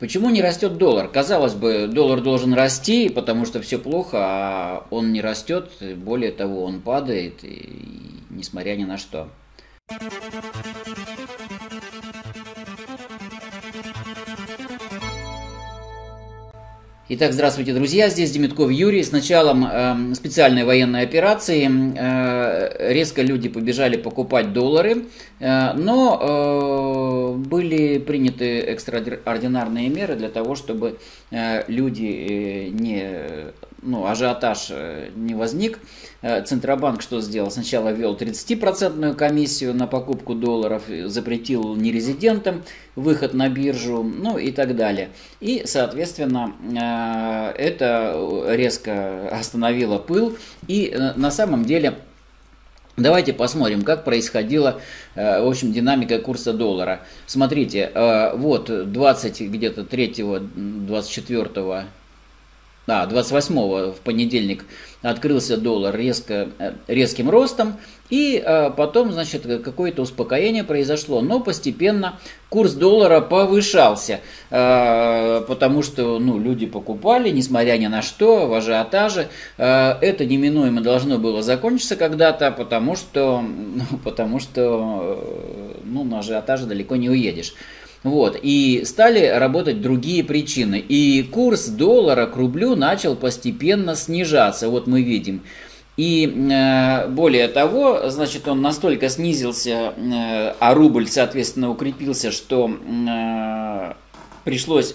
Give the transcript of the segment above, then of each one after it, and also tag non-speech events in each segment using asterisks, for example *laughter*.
Почему не растет доллар? Казалось бы, доллар должен расти, потому что все плохо, а он не растет. Более того, он падает, и, несмотря ни на что. Итак, здравствуйте, друзья. Здесь Демитков Юрий. С началом э, специальной военной операции э, резко люди побежали покупать доллары, э, но э, были приняты экстраординарные меры для того, чтобы э, люди э, не ну, ажиотаж э, не возник. Э, Центробанк что сделал? Сначала ввел 30% комиссию на покупку долларов, запретил нерезидентам выход на биржу, ну и так далее. И, соответственно, э, это резко остановило пыл. И на самом деле Давайте посмотрим, как происходила, в общем, динамика курса доллара. Смотрите, вот 20 где-то 3 24 а, 28 в понедельник открылся доллар резко, э, резким ростом, и а, потом, значит, какое-то успокоение произошло, но постепенно курс доллара повышался, а, потому что, ну, люди покупали, несмотря ни на что, в ажиотаже. Это неминуемо должно было закончиться когда-то, потому что, *laughs* ну, потому что, ну, на ажиотаже далеко не уедешь. Вот, и стали работать другие причины. И курс доллара к рублю начал постепенно снижаться. Вот мы видим. И э, более того, значит, он настолько снизился, э, а рубль, соответственно, укрепился, что э, пришлось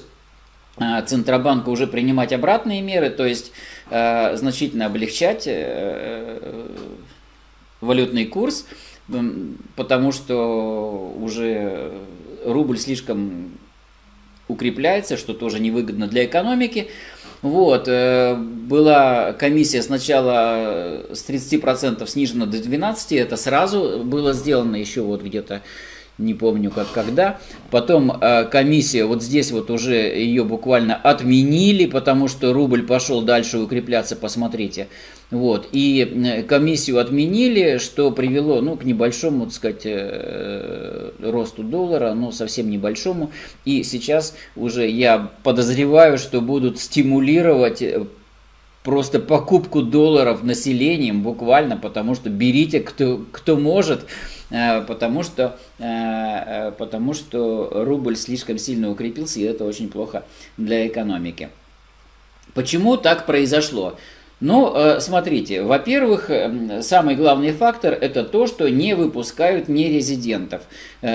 э, Центробанку уже принимать обратные меры, то есть э, значительно облегчать э, валютный курс, потому что уже рубль слишком укрепляется, что тоже невыгодно для экономики. Вот, э, была комиссия сначала с 30% снижена до 12%, это сразу было сделано еще вот где-то не помню как когда. Потом э, комиссия, вот здесь вот уже ее буквально отменили, потому что рубль пошел дальше укрепляться, посмотрите. Вот, и э, комиссию отменили, что привело ну, к небольшому, так сказать, росту доллара, но совсем небольшому. И сейчас уже я подозреваю, что будут стимулировать э, просто покупку долларов населением буквально, потому что берите кто, кто может, Э, потому что, э, потому что рубль слишком сильно укрепился, и это очень плохо для экономики. Почему так произошло? Ну, смотрите, во-первых, самый главный фактор это то, что не выпускают нерезидентов.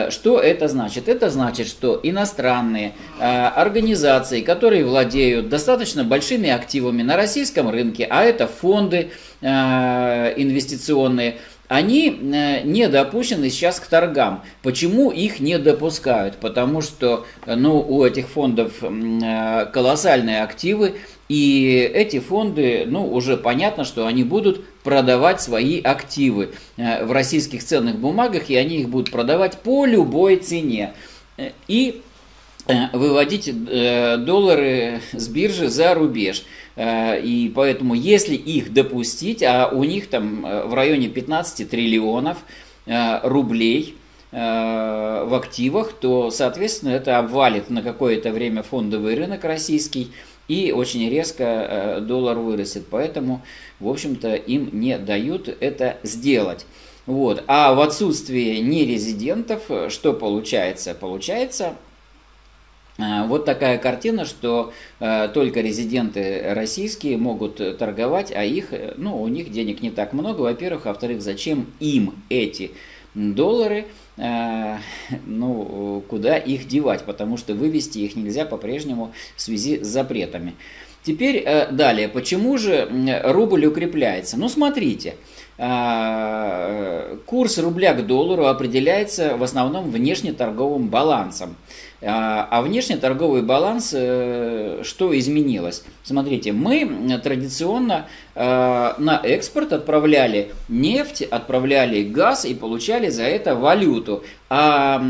Что это значит? Это значит, что иностранные организации, которые владеют достаточно большими активами на российском рынке, а это фонды инвестиционные, они э, не допущены сейчас к торгам. Почему их не допускают? Потому что ну, у этих фондов э, колоссальные активы, и эти фонды, ну, уже понятно, что они будут продавать свои активы э, в российских ценных бумагах, и они их будут продавать по любой цене. И выводить доллары с биржи за рубеж. Э, и поэтому, если их допустить, а у них там э, в районе 15 триллионов э, рублей в активах, то, соответственно, это обвалит на какое-то время фондовый рынок российский, и очень резко доллар вырастет. Поэтому, в общем-то, им не дают это сделать. Вот. А в отсутствии нерезидентов что получается? Получается, Э, вот такая картина, что э, только резиденты российские могут торговать, а их, э, ну, у них денег не так много, во-первых, а во-вторых, зачем им эти доллары, э, ну, куда их девать, потому что вывести их нельзя по-прежнему в связи с запретами. Теперь э, далее, почему же рубль укрепляется? Ну, смотрите, курс рубля к доллару определяется в основном внешнеторговым балансом. А, а внешний торговый баланс, э, что изменилось? Смотрите, мы традиционно э, на экспорт отправляли нефть, отправляли газ и получали за это валюту. А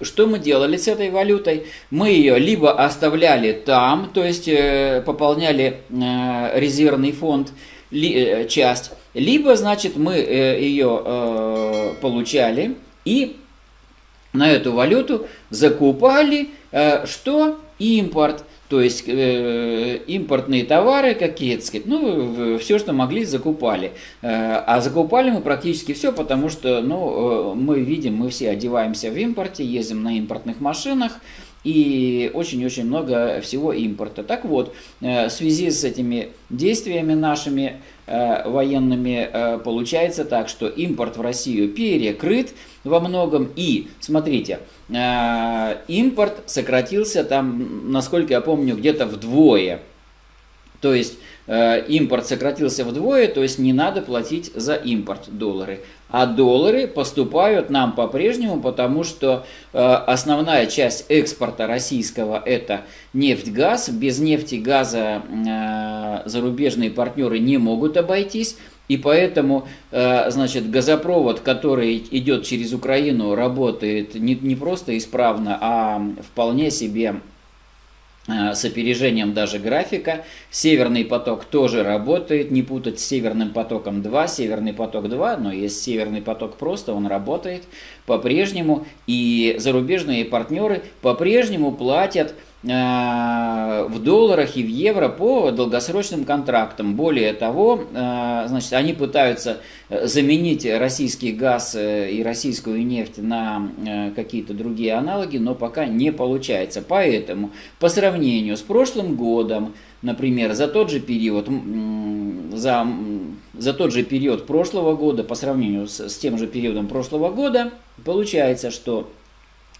что мы делали с этой валютой? Мы ее либо оставляли там, то есть э, пополняли резервный фонд, часть, либо, значит, мы ее получали и на эту валюту закупали э, что? импорт, то есть э, импортные товары какие-то, ну, все, что могли, закупали. Э, а закупали мы практически все, потому что, ну, э, мы видим, мы все одеваемся в импорте, ездим на импортных машинах, и очень-очень много всего импорта. Так вот, э, в связи с этими действиями нашими э, военными э, получается так, что импорт в Россию перекрыт во многом. И, смотрите, импорт сократился там, насколько я помню, где-то вдвое. То есть импорт сократился вдвое, то есть не надо платить за импорт доллары. А доллары поступают нам по-прежнему, потому что э, основная часть экспорта российского это нефть, газ. Без нефти, газа э, зарубежные партнеры не могут обойтись. И поэтому, э, значит, газопровод, который идет через Украину, работает не, не просто исправно, а вполне себе Э, с опережением даже графика. Северный поток тоже работает, не путать с Северным потоком 2. Северный поток 2, но есть Северный поток просто, он работает по-прежнему. И зарубежные партнеры по-прежнему платят в долларах и в евро по долгосрочным контрактам. Более того, э, значит, они пытаются э, заменить российский газ и российскую нефть на какие-то другие аналоги, но пока не получается. Поэтому по сравнению с прошлым годом, например, за тот же период, за, за тот же период прошлого года, по сравнению с, с тем же периодом прошлого года, получается, что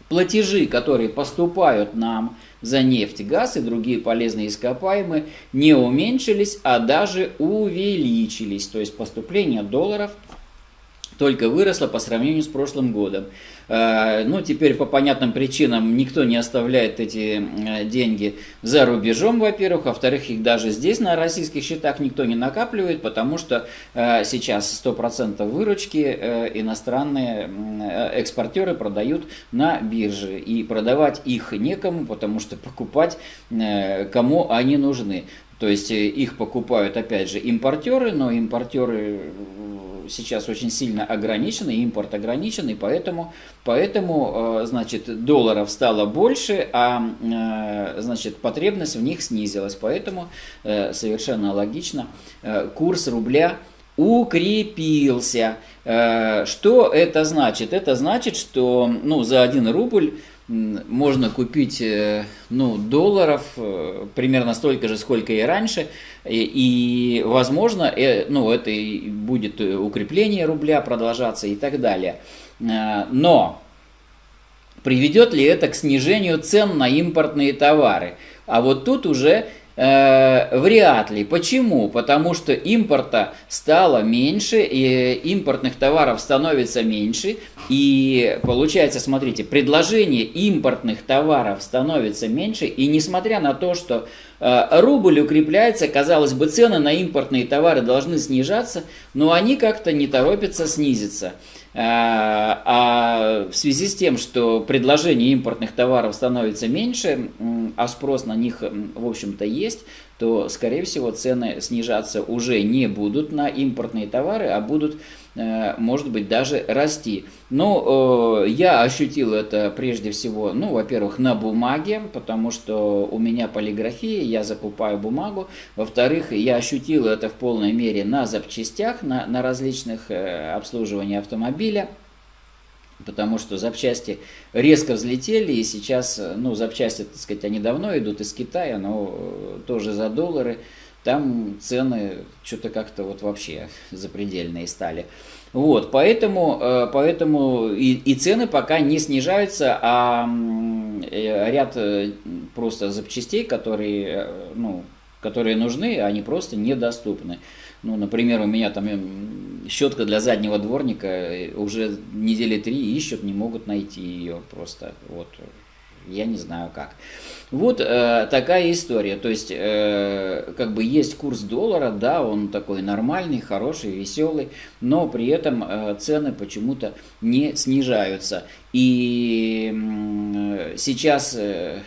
платежи, которые поступают нам за нефть, газ и другие полезные ископаемые, не уменьшились, а даже увеличились. То есть поступление долларов только выросло по сравнению с прошлым годом. Э, ну, теперь по понятным причинам никто не оставляет эти э, деньги за рубежом, во-первых. Во-вторых, их даже здесь на российских счетах никто не накапливает, потому что э, сейчас 100% выручки иностранные экспортеры продают на бирже. И продавать их некому, потому что покупать кому они нужны. То есть их покупают, опять же, импортеры, но импортеры сейчас очень сильно ограничены, импорт ограничен, и поэтому, поэтому э, значит, долларов стало больше, а э, значит, потребность в них снизилась. Поэтому э, совершенно логично курс рубля укрепился. Что это значит? Это значит, что ну, за 1 рубль можно купить э, ну, долларов э, примерно столько же, сколько и раньше. И, и возможно, э, ну, это и будет укрепление рубля продолжаться и так далее. Но приведет ли это к снижению цен на импортные товары? А вот тут уже Э, вряд ли. Почему? Потому что импорта стало меньше, и импортных товаров становится меньше, и получается, смотрите, предложение импортных товаров становится меньше, и несмотря на то, что э, рубль укрепляется, казалось бы, цены на импортные товары должны снижаться, но они как-то не торопятся снизиться. А, а в связи с тем, что предложение импортных товаров становится меньше, а спрос на них, в общем-то, есть, то, скорее всего, цены снижаться уже не будут на импортные товары, а будут, может быть, даже расти. Но э, я ощутил это прежде всего, ну, во-первых, на бумаге, потому что у меня полиграфия, я закупаю бумагу. Во-вторых, я ощутил это в полной мере на запчастях, на, на различных э, обслуживании автомобиля потому что запчасти резко взлетели, и сейчас, ну, запчасти, так сказать, они давно идут из Китая, но э, тоже за доллары, там цены что-то как-то вот вообще запредельные стали. Вот, поэтому, э, поэтому и, и цены пока не снижаются, а э, ряд просто запчастей, которые, ну, которые нужны, они просто недоступны. Ну, например, у меня там щетка для заднего дворника э, уже недели три ищут, не могут найти ее просто. Вот я не знаю как. Вот э, такая история. То есть, э, как бы есть курс доллара, да, он такой нормальный, хороший, веселый, но при этом э, цены почему-то не снижаются. И э, сейчас э,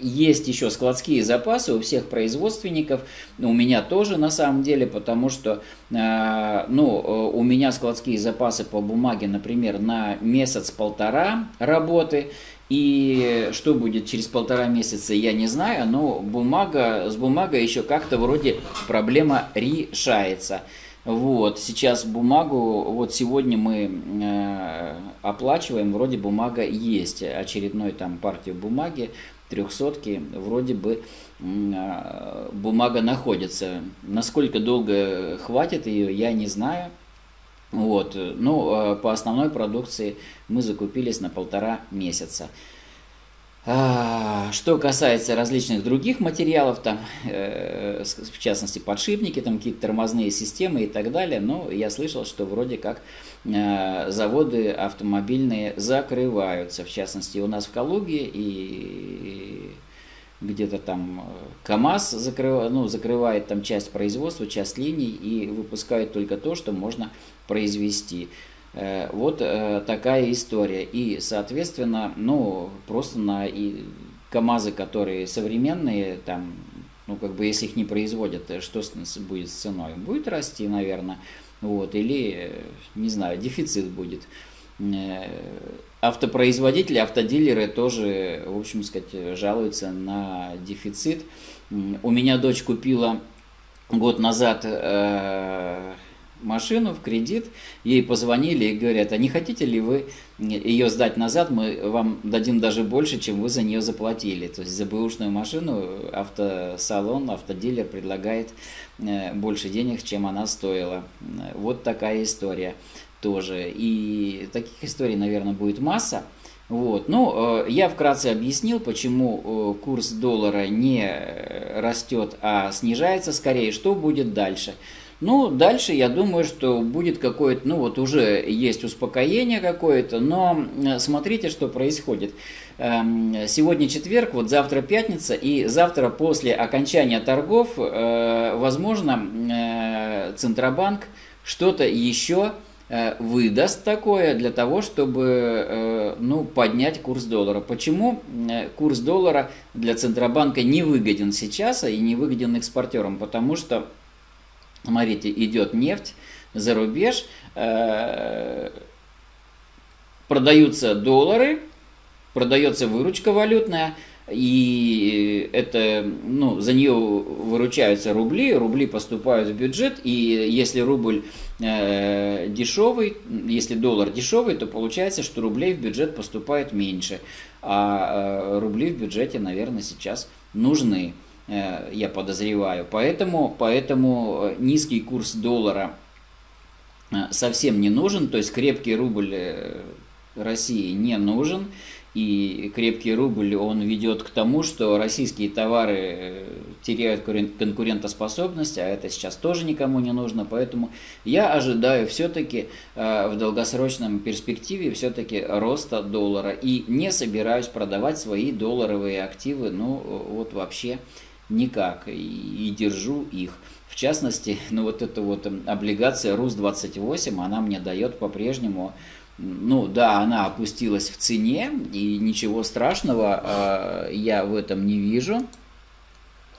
есть еще складские запасы у всех производственников, у меня тоже на самом деле, потому что э, ну, э, у меня складские запасы по бумаге, например, на месяц-полтора работы, И что будет через полтора месяца, я не знаю, но бумага, с бумагой еще как-то вроде проблема решается. Вот, сейчас бумагу, вот сегодня мы э, оплачиваем, вроде бумага есть, очередной там партию бумаги, трехсотки, вроде бы э, бумага находится. Насколько долго хватит ее, я не знаю. Вот, ну, э, по основной продукции мы закупились на полтора месяца. А, что касается различных других материалов, там, э, в частности подшипники, там какие-то тормозные системы и так далее, но я слышал, что вроде как э, заводы автомобильные закрываются, в частности у нас в Калуге и где-то там КАМАЗ закрыв, ну, закрывает там часть производства, часть линий и выпускает только то, что можно произвести. Э, вот э, такая история. И, соответственно, ну, просто на и КАМАЗы, которые современные, там, ну, как бы, если их не производят, э, что будет с ценой? Будет расти, наверное, вот, или, не знаю, дефицит будет. Автопроизводители, автодилеры тоже, в общем сказать, жалуются на дефицит. У меня дочь купила год назад машину в кредит, ей позвонили и говорят, а не хотите ли вы ее сдать назад, мы вам дадим даже больше, чем вы за нее заплатили. То есть за бэушную машину автосалон, автодилер предлагает э, больше денег, чем она стоила. Вот такая история тоже. И таких историй, наверное, будет масса. Вот. Ну, э, я вкратце объяснил, почему э, курс доллара не растет, а снижается скорее. Что будет дальше? Ну, дальше я думаю, что будет какое-то, ну вот уже есть успокоение какое-то, но э, смотрите, что происходит. Эм, сегодня четверг, вот завтра пятница, и завтра после окончания торгов, э, возможно, э, Центробанк что-то еще выдаст такое для того, чтобы ну, поднять курс доллара. Почему курс доллара для Центробанка не выгоден сейчас и не выгоден экспортерам? Потому что Смотрите, идет нефть за рубеж, э, продаются доллары, продается выручка валютная, и это, ну, за нее выручаются рубли, рубли поступают в бюджет, и если рубль э, дешевый, если доллар дешевый, то получается, что рублей в бюджет поступает меньше, а э, рубли в бюджете, наверное, сейчас нужны. Э, я подозреваю. Поэтому, поэтому э, низкий курс доллара э, совсем не нужен, то есть крепкий рубль России не нужен, и крепкий рубль, он ведет к тому, что российские товары теряют конкурентоспособность, а это сейчас тоже никому не нужно, поэтому я ожидаю все-таки в долгосрочном перспективе все-таки роста доллара. И не собираюсь продавать свои долларовые активы, ну вот вообще никак, и, и держу их. В частности, *laughs* ну вот эта вот облигация РУС-28, она мне дает по-прежнему, ну да, она опустилась в цене, и ничего страшного э, я в этом не вижу.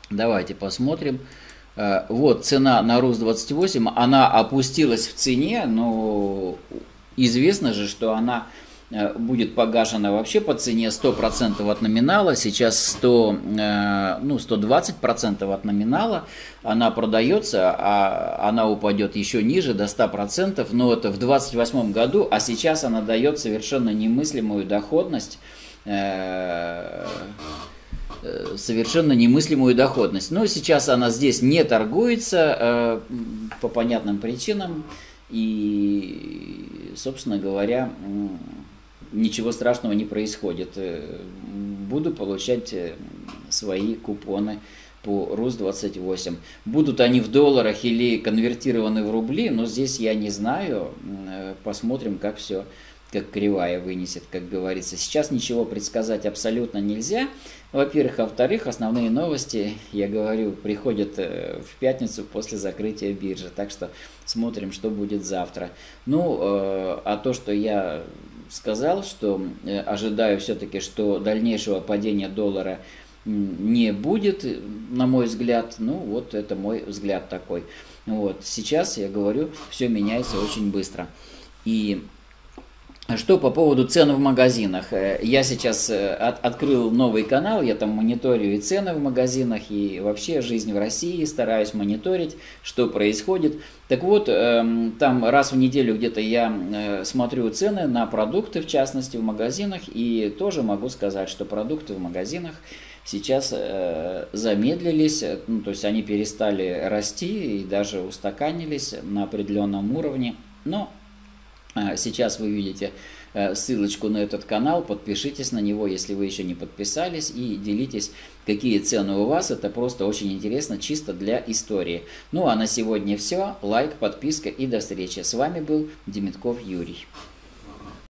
Давайте посмотрим. Э, вот цена на РУС-28, она опустилась в цене, но известно же, что она будет погашена вообще по цене 100% от номинала, сейчас 100, э, ну, 120% от номинала, она продается, а она упадет еще ниже, до 100%, но это в 2028 году, а сейчас она дает совершенно немыслимую доходность, э, совершенно немыслимую доходность. Но сейчас она здесь не торгуется по понятным причинам, и, собственно говоря, ничего страшного не происходит. Э, буду получать э, свои купоны по РУС-28. Будут они в долларах или конвертированы в рубли, но здесь я не знаю. Э, посмотрим, как все, как кривая вынесет, как говорится. Сейчас ничего предсказать абсолютно нельзя. Во-первых, а во-вторых, основные новости, я говорю, приходят в пятницу после закрытия биржи. Так что смотрим, что будет завтра. Ну, а то, что я сказал, что э, ожидаю все-таки, что дальнейшего падения доллара не будет, на мой взгляд. Ну, вот это мой взгляд такой. Вот. Сейчас, я говорю, все меняется очень быстро. И что по поводу цен в магазинах? Э, я сейчас э, от, открыл новый канал, я там мониторю и цены в магазинах, и вообще жизнь в России, стараюсь мониторить, что происходит. Так вот, эм, там раз в неделю где-то я э, смотрю цены на продукты, в частности в магазинах, и тоже могу сказать, что продукты в магазинах сейчас замедлились, ну, то есть они перестали расти и даже устаканились на определенном уровне. Но сейчас вы видите э, ссылочку на этот канал, подпишитесь на него, если вы еще не подписались, и делитесь, какие цены у вас. Это просто очень интересно, чисто для истории. Ну а на сегодня все. Лайк, подписка и до встречи. С вами был Демитков Юрий.